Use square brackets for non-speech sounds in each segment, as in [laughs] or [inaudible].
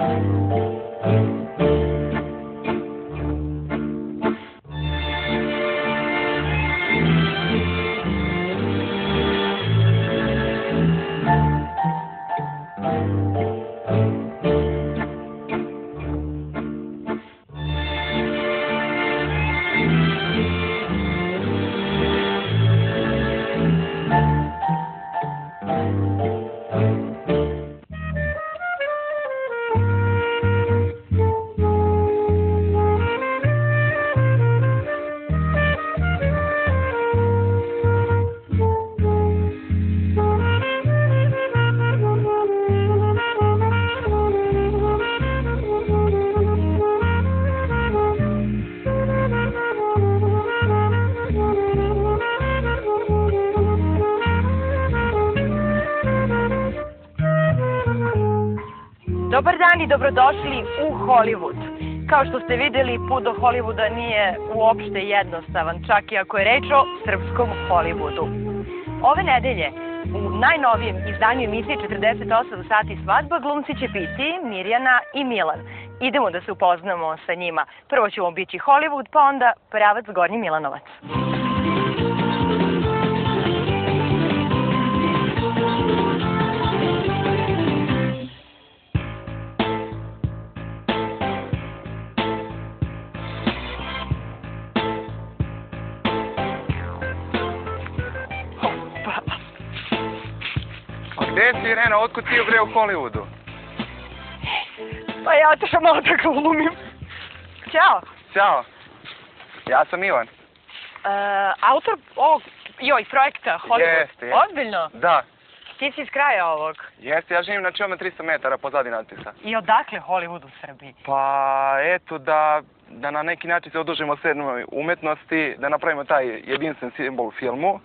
Thank you. Dobar dan i dobrodošli u Hollywood. Kao što ste videli, put do Hollywooda nije uopšte jednostavan, čak i ako je reč o srpskom Hollywoodu. Ove nedelje, u najnovijem izdanju emisije 48 sati svadba, glumci će biti Mirjana i Milan. Idemo da se upoznamo sa njima. Prvo ćemo biti Hollywood, pa onda pravac Gornji Milanovac. Gde si Irena, otkud ti bre u Hollywoodu? Pa ja otišao malo da glumim. Ćao. Ćao. Ja sam Ivan. Uh, autor ovog, joj, projekta Hollywood. Jeste, jeste. Ozbiljno? Da. Ti si iz kraja ovog. Jeste, ja živim na čome 300 metara pozadi natpisa. I odakle Hollywood u Srbiji? Pa eto da, da na neki način se odužimo sedmoj umetnosti, da napravimo taj jedinstven simbol filmu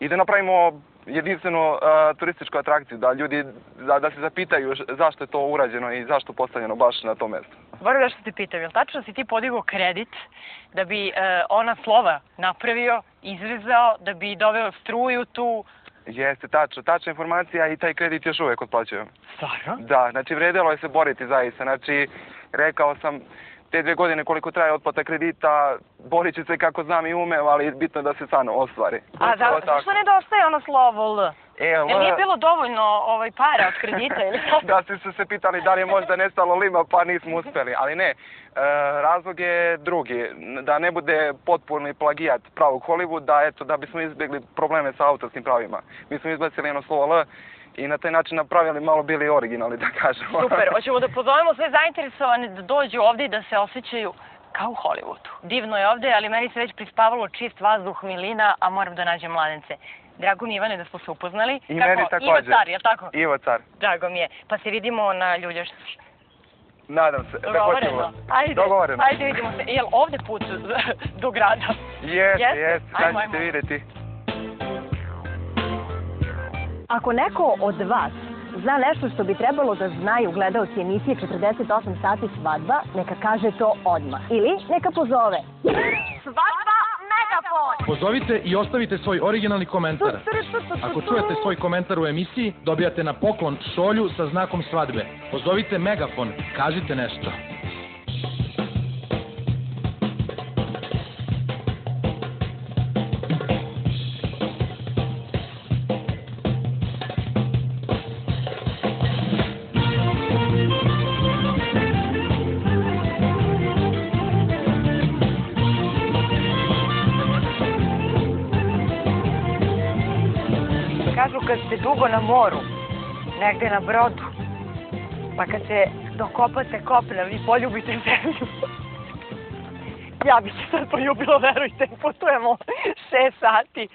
i da napravimo jedinstvenu turističku atrakciju, da ljudi, da, da se zapitaju zašto je to urađeno i zašto je postavljeno baš na to mesto. Moram da što te pitam, je li tačno da si ti podigao kredit da bi e, ona slova napravio, izrezao, da bi doveo struju tu? Jeste, tačno, tačna informacija i taj kredit još uvek otplaćujem. Stvarno? Da, znači vredelo je se boriti zaista. Znači, rekao sam, te dve godine koliko traje otplata kredita, borit ću se kako znam i umem, ali bitno je da se san ostvari. A tako. zašto nedostaje ono slovo L? E, Jel nije L- bilo dovoljno ovaj, para od kredita ili [laughs] da ste se, se pitali da li je možda nestalo lima, pa nismo uspeli. Ali ne, e, razlog je drugi, da ne bude potpuni plagijat pravog Hollywooda, eto, da bismo izbjegli probleme sa autorskim pravima. Mi smo izbacili jedno slovo L i na taj način napravili malo bili originalni, da kažemo. [laughs] Super, hoćemo da pozovemo sve zainteresovane da dođu ovde i da se osjećaju kao u Hollywoodu. Divno je ovde, ali meni se već prispavalo čist vazduh milina, a moram da nađem mladence. Drago mi je, Ivane, da smo se upoznali. I Kako? meni takođe. Car, je li tako? Ivo Car, Drago mi je. Pa se vidimo na Ljuljašcu. nadam se. da Dogovoreno. hoćemo. Ajde, Dogovoreno. ajde vidimo se. Jel ovde put do grada? Jeste, Jeste? Ajmo, sad ćete ajmo. Ako neko od vas zna nešto što bi trebalo da znaju gledaoci emisije 48 sati svadba, neka kaže to odmah. Ili neka pozove. Svadba Megafon! Pozovite i ostavite svoj originalni komentar. Ako čujete svoj komentar u emisiji, dobijate na poklon šolju sa znakom svadbe. Pozovite Megafon, kažite nešto. Kažu kad ste dugo na moru, negde na brodu, pa kad se dokopate kopna, vi poljubite zemlju. [laughs] ja bi se sad poljubila, verujte, [laughs] putujemo šest sati